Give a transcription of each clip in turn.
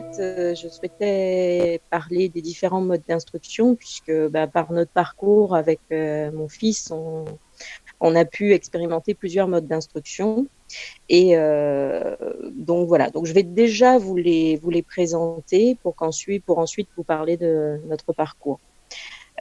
fait, je souhaitais parler des différents modes d'instruction, puisque bah, par notre parcours avec mon fils, on, on a pu expérimenter plusieurs modes d'instruction. Et euh, donc voilà, donc je vais déjà vous les, vous les présenter pour, qu'ensuite, pour ensuite vous parler de notre parcours.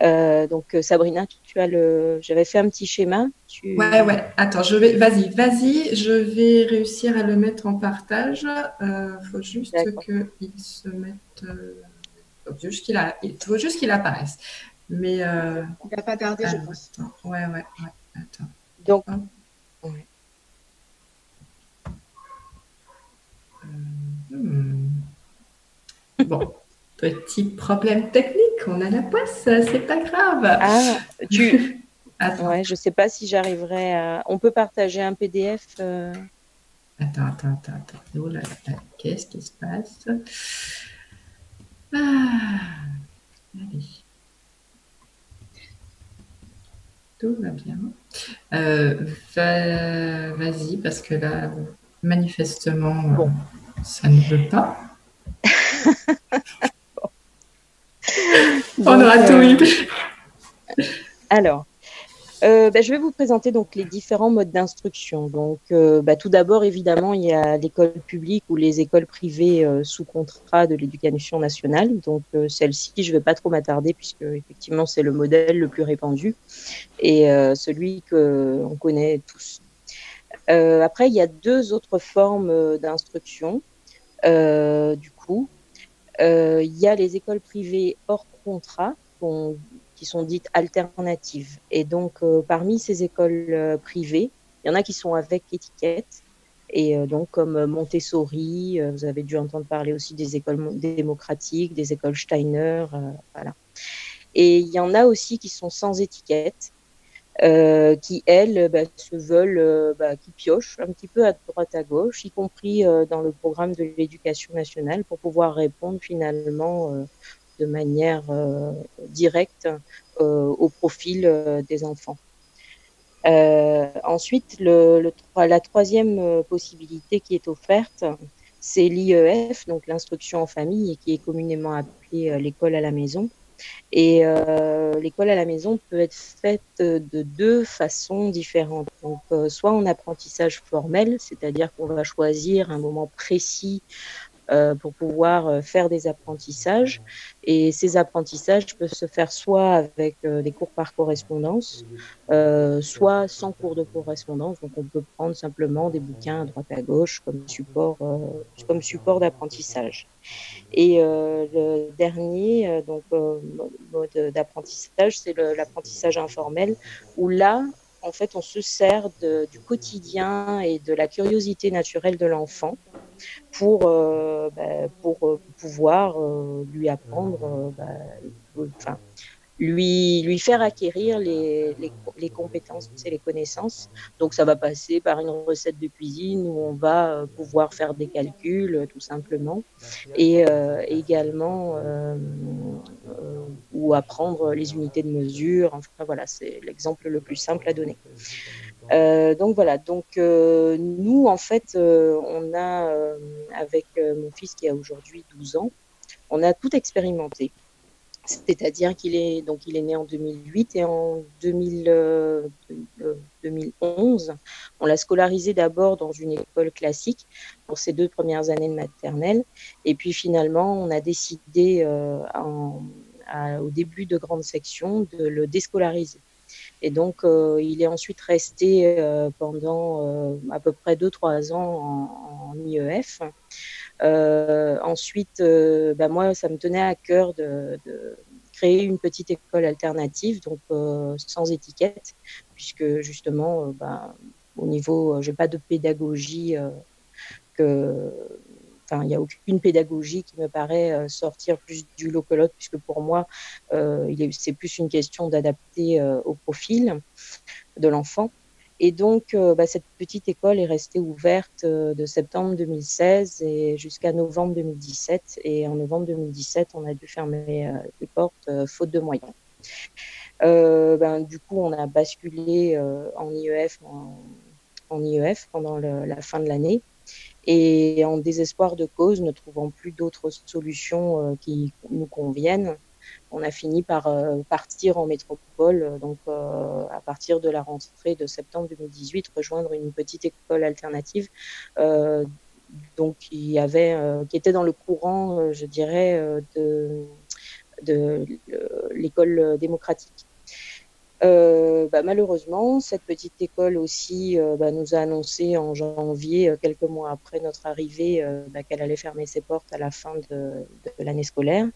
Euh, donc Sabrina, tu, as le, j'avais fait un petit schéma. Tu... Ouais, ouais. Attends, je vais, vas-y, vas-y. Je vais réussir à le mettre en partage. Il euh, faut juste qu'il se mette. Il faut juste qu'il, a... faut juste qu'il apparaisse. Mais euh... il va pas tarder, je pense. Ouais, ouais, ouais. Attends. Donc, Hmm. Bon, petit problème technique, on a la poisse, c'est pas grave. Ah, tu. Attends. Ouais, je sais pas si j'arriverai à. On peut partager un PDF. Euh. Attends, attends, attends, attends. Oh là là, qu'est-ce qui se passe? Ah, allez. Tout va bien. Euh, Vas-y, parce que là, manifestement, bon. ça ne veut pas. On aura tout. Alors, euh, bah, je vais vous présenter donc les différents modes d'instruction. Donc, euh, bah, tout d'abord, évidemment, il y a l'école publique ou les écoles privées euh, sous contrat de l'éducation nationale. Donc, celle-ci, je ne vais pas trop m'attarder puisque effectivement, c'est le modèle le plus répandu et celui que on connaît tous. après, il y a deux autres formes d'instruction. du coup, il y a les écoles privées hors contrat qui sont dites alternatives. Et donc, euh, parmi ces écoles euh, privées, il y en a qui sont avec étiquette. Et euh, donc, comme Montessori, vous avez dû entendre parler aussi des écoles démocratiques, des écoles Steiner, voilà. Et il y en a aussi qui sont sans étiquette, qui, elles, bah, se veulent, bah, qui piochent un petit peu à droite à gauche, y compris dans le programme de l'éducation nationale, pour pouvoir répondre finalement de manière euh, directe euh, au profil euh, des enfants. ensuite, la troisième possibilité qui est offerte, c'est l'IEF, donc l'instruction en famille, qui est communément appelée l'école à la maison. Et l'école à la maison peut être faite de deux façons différentes. Donc, soit en apprentissage formel, c'est-à-dire qu'on va choisir un moment précis euh, pour pouvoir euh, faire des apprentissages. Et ces apprentissages peuvent se faire soit avec euh, des cours par correspondance, soit sans cours de correspondance. Donc on peut prendre simplement des bouquins à droite à gauche comme support, comme support d'apprentissage. Et le dernier donc, mode d'apprentissage, c'est l'apprentissage informel, où là, en fait, on se sert de, du quotidien et de la curiosité naturelle de l'enfant pour, euh, bah, pour euh, pouvoir euh, lui apprendre, bah, enfin, lui, lui faire acquérir les, les, les, compétences et les connaissances. Donc ça va passer par une recette de cuisine où on va pouvoir faire des calculs tout simplement et également ou apprendre les unités de mesure. Enfin voilà, c'est l'exemple le plus simple à donner. Euh, donc voilà, donc euh, nous en fait, euh, on a avec mon fils qui a aujourd'hui 12 ans, on a tout expérimenté. C'est-à-dire qu'il est donc il est né en 2008 et en 2000, 2011, on l'a scolarisé d'abord dans une école classique pour ses deux premières années de maternelle, et puis finalement on a décidé au début de grande section de le déscolariser. Et donc, euh, il est ensuite resté euh, pendant euh, à peu près 2-3 ans en, IEF. Ensuite, bah, moi, ça me tenait à cœur de, créer une petite école alternative, donc sans étiquette, puisque justement, bah, au niveau, j'ai pas de pédagogie que il n'y a aucune pédagogie qui me paraît euh, sortir plus du lot puisque pour moi, euh, c'est plus une question d'adapter euh, au profil de l'enfant. Et donc, bah, cette petite école est restée ouverte de septembre 2016 et jusqu'à novembre 2017. Et en novembre 2017, on a dû fermer les portes faute de moyens. Ben, du coup, on a basculé en IEF, en, IEF pendant la fin de l'année. Et en désespoir de cause, ne trouvant plus d'autres solutions qui nous conviennent, on a fini par partir en métropole, donc à partir de la rentrée de septembre 2018, rejoindre une petite école alternative donc qui était dans le courant, je dirais, de l'école démocratique. Euh, bah, malheureusement, cette petite école aussi euh, bah, nous a annoncé en janvier, euh, quelques mois après notre arrivée, bah, qu'elle allait fermer ses portes à la fin de, l'année scolaire.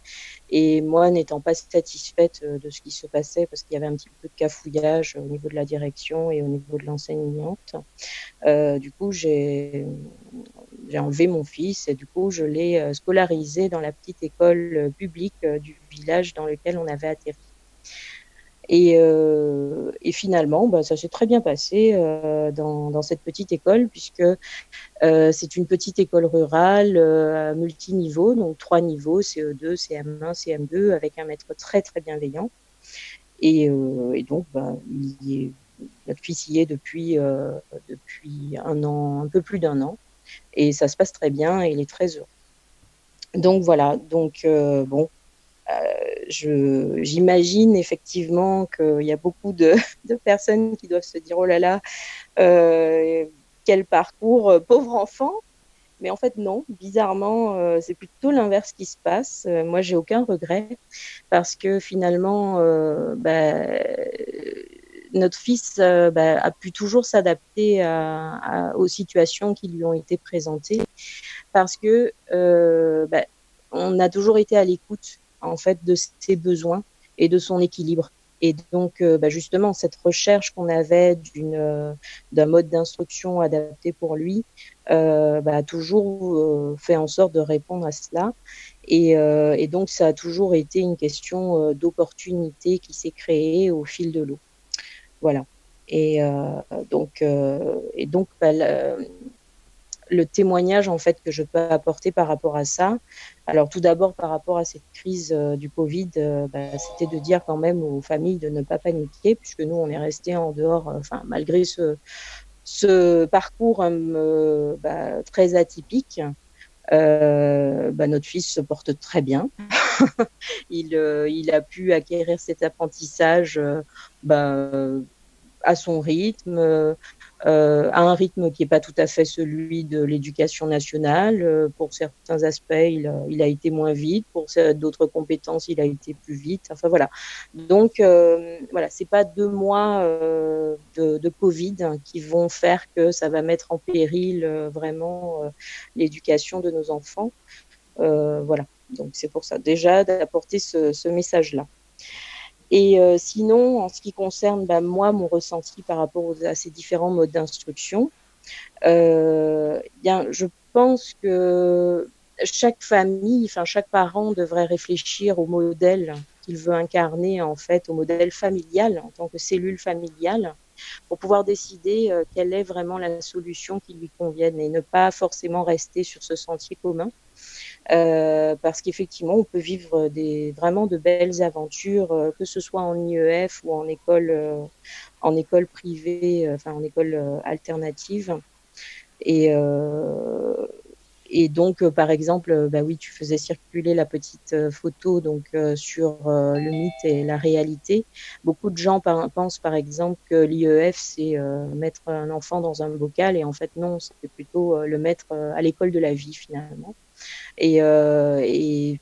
Et moi, n'étant pas satisfaite de ce qui se passait, parce qu'il y avait un petit peu de cafouillage au niveau de la direction et au niveau de l'enseignante, du coup, j'ai enlevé mon fils et du coup, je l'ai scolarisé dans la petite école publique du village dans lequel on avait atterri. Et, euh, et finalement, bah, ça s'est très bien passé euh, dans, dans, cette petite école, puisque euh, c'est une petite école rurale euh, à multiniveau, donc trois niveaux, CE2, CM1, CM2, avec un maître très très bienveillant. Et, euh, et donc, bah, il est, notre fils y est depuis, euh, depuis un an, un peu plus d'un an, et ça se passe très bien, et il est très heureux. Donc voilà, donc bon, j'imagine effectivement qu'il y a beaucoup de, personnes qui doivent se dire oh là là, euh, quel parcours, euh, pauvre enfant. Mais en fait, non, bizarrement, euh, c'est plutôt l'inverse qui se passe. moi, j'ai aucun regret parce que finalement, bah, notre fils bah, a pu toujours s'adapter aux situations qui lui ont été présentées parce que bah, on a toujours été à l'écoute en fait de ses besoins et de son équilibre. Et donc, euh, bah, justement, cette recherche qu'on avait d'une euh, d'un mode d'instruction adapté pour lui euh, bah, a toujours fait en sorte de répondre à cela. Et, donc, ça a toujours été une question d'opportunité qui s'est créée au fil de l'eau. Voilà. Et donc, et donc bah, le témoignage en fait que je peux apporter par rapport à ça. Alors tout d'abord par rapport à cette crise euh, du Covid, euh, bah, c'était de dire quand même aux familles de ne pas paniquer puisque nous on est resté en dehors, euh, enfin malgré ce, ce parcours bah, très atypique. Bah, notre fils se porte très bien. il, il a pu acquérir cet apprentissage bah, à son rythme, euh, à un rythme qui n'est pas tout à fait celui de l'éducation nationale. Euh, pour certains aspects, il a, été moins vite. Pour d'autres compétences, il a été plus vite. Enfin voilà. Donc euh, voilà, c'est pas deux mois euh, de, Covid qui vont faire que ça va mettre en péril euh, vraiment l'éducation de nos enfants. voilà. Donc c'est pour ça déjà d'apporter ce message-là. Et euh, sinon, en ce qui concerne bah, moi, mon ressenti par rapport à ces différents modes d'instruction, euh, bien, je pense que chaque famille, enfin chaque parent devrait réfléchir au modèle qu'il veut incarner en fait, au modèle familial en tant que cellule familiale, pour pouvoir décider euh, quelle est vraiment la solution qui lui convienne et ne pas forcément rester sur ce sentier commun. Euh, parce qu'effectivement, on peut vivre vraiment de belles aventures, euh, que ce soit en IEF ou en école, euh, privée, enfin en école alternative. Et, donc, par exemple, bah oui, tu faisais circuler la petite photo donc sur le mythe et la réalité. Beaucoup de gens pensent, par exemple, que l'IEF c'est mettre un enfant dans un bocal, et en fait non, c'est plutôt le mettre à l'école de la vie finalement. Et, euh, et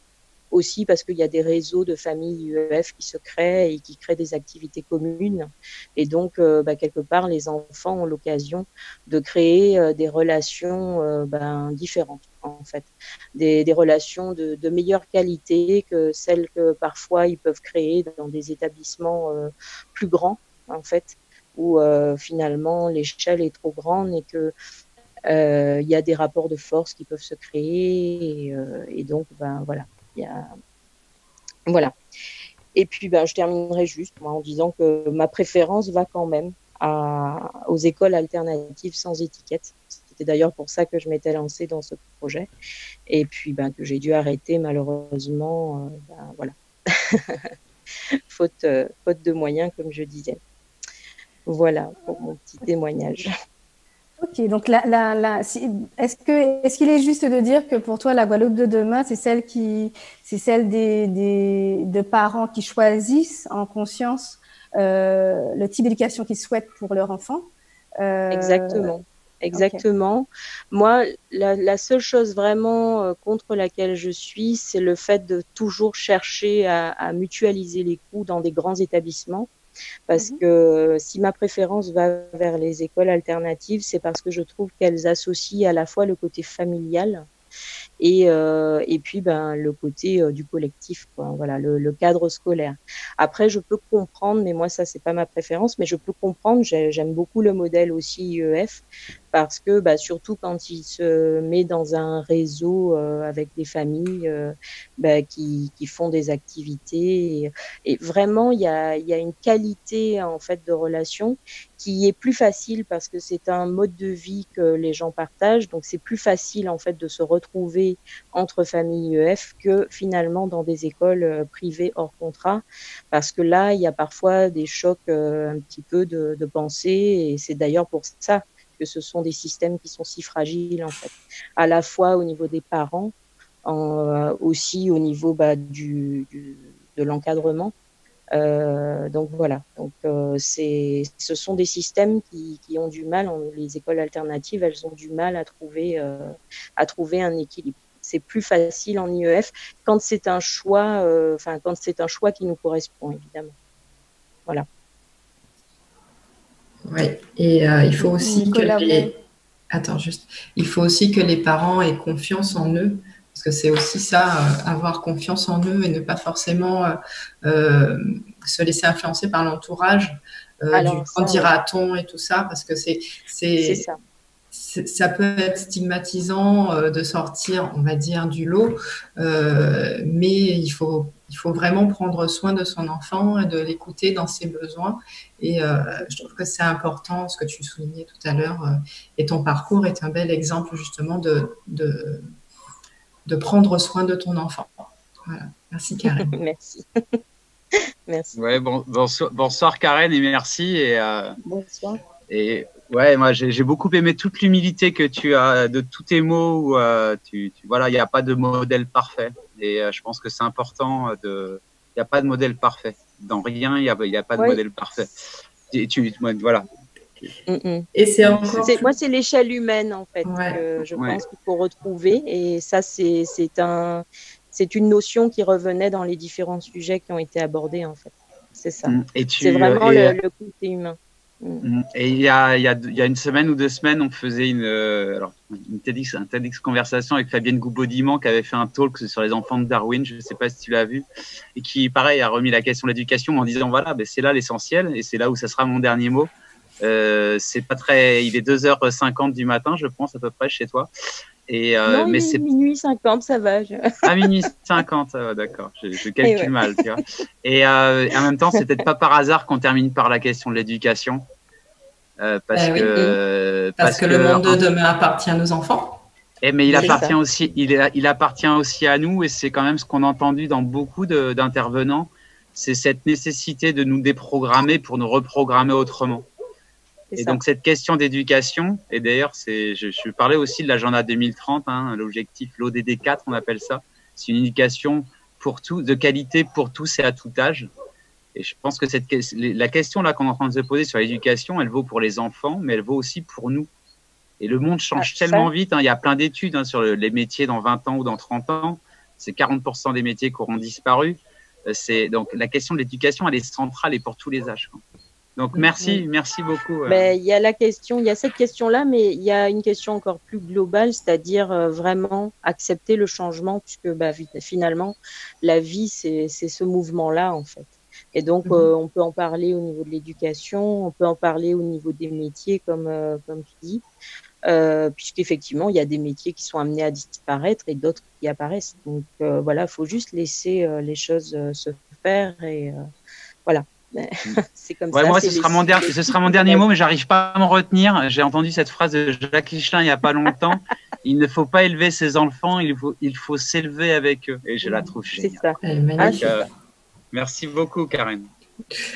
aussi parce qu'il y a des réseaux de familles UEF qui se créent et qui créent des activités communes. Et donc, euh, bah, quelque part, les enfants ont l'occasion de créer euh, des relations ben, différentes, en fait. Des, relations de, de, meilleure qualité que celles que parfois ils peuvent créer dans des établissements plus grands, en fait, où finalement l'échelle est trop grande et que il y a des rapports de force qui peuvent se créer et, euh, donc ben voilà. Et puis ben je terminerai juste moi, en disant que ma préférence va quand même aux écoles alternatives sans étiquette. C'était d'ailleurs pour ça que je m'étais lancée dans ce projet et puis ben que j'ai dû arrêter malheureusement. Euh, ben, voilà. euh, faute de moyens, comme je disais. Voilà pour mon petit témoignage. Ok, donc est-ce que est-ce qu'il est juste de dire que pour toi la Guadeloupe de demain c'est celle qui c'est celle des, des de parents qui choisissent en conscience euh, le type d'éducation qu'ils souhaitent pour leur enfant? Euh, Exactement. Exactement. Moi, la, seule chose vraiment euh, contre laquelle je suis, c'est le fait de toujours chercher à, à mutualiser les coûts dans des grands établissements. Parce mhm. que si ma préférence va vers les écoles alternatives, c'est parce que je trouve qu'elles associent à la fois le côté familial et, euh, et puis ben, le côté euh, du collectif, quoi, voilà, le, le, cadre scolaire. Après, je peux comprendre, mais moi ça c'est pas ma préférence, mais je peux comprendre. J'aime beaucoup le modèle aussi IEF parce que bah, surtout quand il se met dans un réseau euh, avec des familles euh, bah, qui, qui, font des activités et, vraiment il y a, y a, une qualité en fait de relation qui est plus facile parce que c'est un mode de vie que les gens partagent. Donc c'est plus facile en fait de se retrouver entre familles EF que finalement dans des écoles euh, privées hors contrat. Parce que là il y a parfois des chocs un petit peu de, de pensée et c'est d'ailleurs pour ça que ce sont des systèmes qui sont si fragiles en fait, à la fois au niveau des parents, euh, aussi au niveau bah, du, de l'encadrement. Euh, donc voilà, donc euh, ce sont des systèmes qui, qui ont du mal. les écoles alternatives, elles ont du mal à trouver à trouver un équilibre. C'est plus facile en IEF quand c'est un choix, enfin quand c'est un choix qui nous correspond évidemment. Voilà. Oui, et euh, il faut aussi que les... Attends, juste. Il faut aussi que les parents aient confiance en eux, parce que c'est aussi ça, euh, avoir confiance en eux et ne pas forcément euh, se laisser influencer par l'entourage, du quand dira-t-on et tout ça, parce que c'est... C'est ça. ça peut être stigmatisant de sortir, on va dire, du lot, euh, mais il faut, il faut vraiment prendre soin de son enfant et de l'écouter dans ses besoins. Et euh, je trouve que c'est important, ce que tu soulignais tout à l'heure, et ton parcours est un bel exemple justement de, de, de prendre soin de ton enfant. Voilà. Merci Karen. merci. merci. Ouais, bon, bonsoir, bonsoir, Karen et merci. Et, bonsoir. Et Ouais, moi j'ai beaucoup aimé toute l'humilité que tu as de tous tes mots. Où, euh, tu, tu, voilà, il n'y a pas de modèle parfait. Et euh, je pense que c'est important de. Il n'y a pas de modèle parfait. Dans rien, il n'y a, y a pas de modèle parfait. Et tu, voilà. Mm, mm. Et c'est encore. Moi, c'est l'échelle humaine en fait que je pense qu'il faut retrouver. Et ça, c'est un, c'est une notion qui revenait dans les différents sujets qui ont été abordés en fait. C'est ça. Mm. C'est vraiment le, le côté humain. Mm. Et il y, a, il, y a, il y, a, une semaine ou deux semaines, on faisait une, euh, alors, une TEDx, un TEDx conversation avec Fabienne Goubaudiman qui avait fait un talk sur les enfants de Darwin, je ne sais pas si tu l'as vu, et qui, pareil, a remis la question de l'éducation en disant voilà, ben, c'est là l'essentiel et c'est là où ça sera mon dernier mot. Euh, c'est pas très, il est 2h50 du matin, je pense, à peu près chez toi. Et, euh, non, mais c'est minuit 50, ça va. Je... Ah, minuit 50, d'accord. Je, je, calcule mal, tu vois. Et, euh, et, en même temps, c'est peut-être pas par hasard qu'on termine par la question de l'éducation. Euh, parce, ben que, parce, que, le monde de demain appartient à nos enfants. Et, eh, mais il appartient aussi, il, appartient aussi à nous, et c'est quand même ce qu'on a entendu dans beaucoup d'intervenants, c'est cette nécessité de nous déprogrammer pour nous reprogrammer autrement. Et donc cette question d'éducation, et d'ailleurs, c'est, je, je, parlais aussi de l'agenda 2030, hein, l'objectif l'ODD 4, on appelle ça. C'est une éducation pour tout, de qualité pour tous et à tout âge. Et je pense que cette, la question là qu'on est en train de se poser sur l'éducation, elle vaut pour les enfants, mais elle vaut aussi pour nous. Et le monde change ah, tellement vite. Hein, il y a plein d'études hein, sur les métiers dans 20 ans ou dans 30 ans. C'est 40% des métiers qui auront disparu. Euh, c'est donc la question de l'éducation, elle est centrale et pour tous les âges. Donc merci, merci beaucoup. Euh. Ben, il y a la question, il y a cette question-là, mais il y a une question encore plus globale, c'est-à-dire euh, vraiment accepter le changement, puisque bah, finalement la vie c'est ce mouvement-là en fait. Et donc, mhm. euh, on peut en parler au niveau de l'éducation, on peut en parler au niveau des métiers, comme, euh, comme tu dis, euh, puisqu'effectivement, il y a des métiers qui sont amenés à disparaître et d'autres qui apparaissent. Donc, euh, voilà, il faut juste laisser les choses se faire et voilà. c'est comme ça. Moi, ce sera, mon ce sera mon dernier mot, mais j'arrive pas à m'en retenir. J'ai entendu cette phrase de Jacques Michelin il y a pas longtemps. il ne faut pas élever ses enfants, il faut, il faut s'élever avec eux. Et je la trouve géniale. C'est ça. Merci beaucoup, Karen.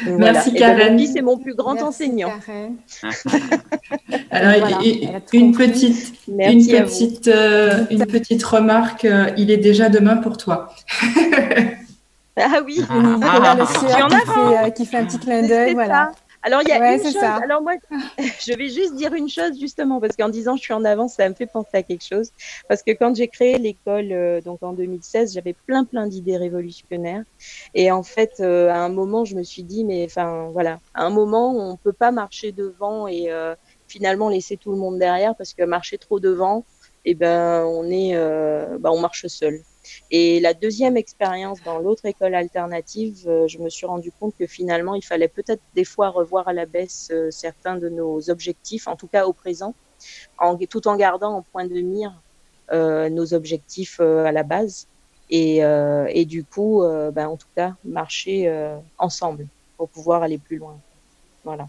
Merci Karen. c'est mon plus grand enseignant. Alors, une petite, une petite, euh, une petite remarque. Euh, il est déjà demain pour toi. ah oui. Ah, le qui, qui, fait, un petit clin d'œil, voilà. Alors, il y a une chose. Alors, moi, je vais juste dire une chose, justement, parce qu'en disant je suis en avance, ça me fait penser à quelque chose. Parce que quand j'ai créé l'école, euh, donc en 2016, j'avais plein, plein d'idées révolutionnaires. Et en fait, euh, à un moment, je me suis dit, mais enfin, voilà, à un moment, on peut pas marcher devant et euh, finalement laisser tout le monde derrière, parce que marcher trop devant, eh ben, on est, bah, on marche seul. Et la deuxième expérience dans l'autre école alternative, euh, je me suis rendu compte que finalement, il fallait peut-être des fois revoir à la baisse euh, certains de nos objectifs, en tout cas au présent, en, tout en gardant en point de mire euh, nos objectifs à la base. Et, et du coup, ben, en tout cas, marcher ensemble pour pouvoir aller plus loin. Voilà.